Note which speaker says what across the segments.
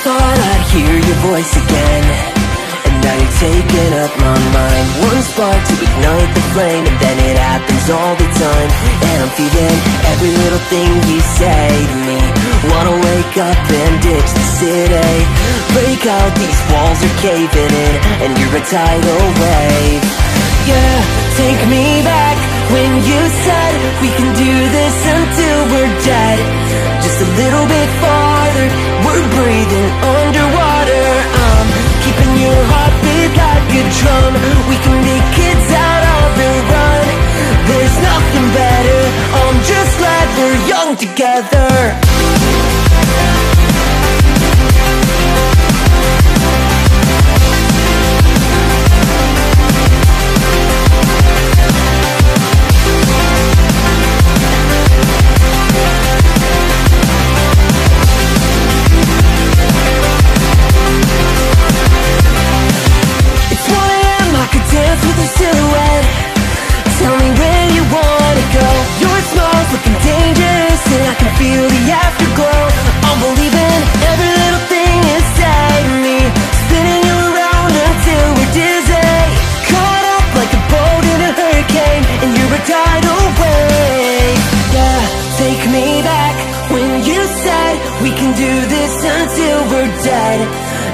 Speaker 1: thought I'd hear your voice again. And now you're taking up my mind. One spark to ignite the flame And then it happens all the time. And I'm feeling every little thing you say to me. Wanna wake up and ditch the city. Break out, these walls are caving in And you're a tidal wave. Yeah, take me back. When you said We can do this until we're dead. Just a little bit We're breathing underwater. I'm keeping your heartbeat like a drum. We can be kids out on the run There's nothing better. I'm just glad we're young together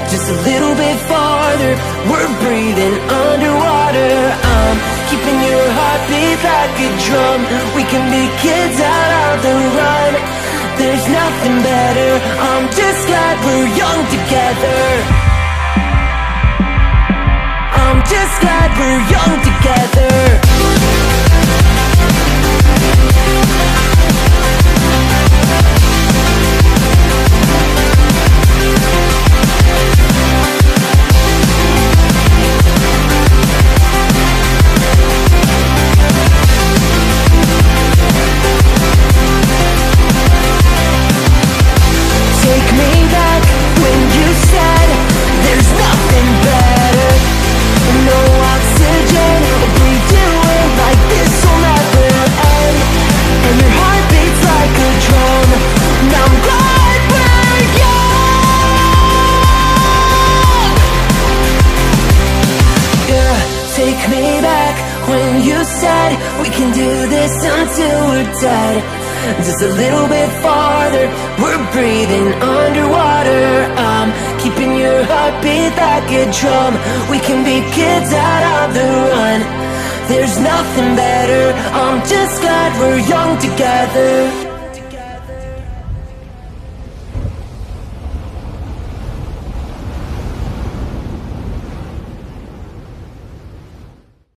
Speaker 1: just a little bit farther. We're breathing underwater. I'm keeping your heartbeat like a drum. We can be kids out on the run There's nothing better. I'm just glad we're young together. I'm just glad we're young together when you said we can do this until we're dead. Just a little bit farther, we're breathing underwater. I'm keeping your heartbeat like a drum. We can be kids out on the run. There's nothing better, I'm just glad we're young together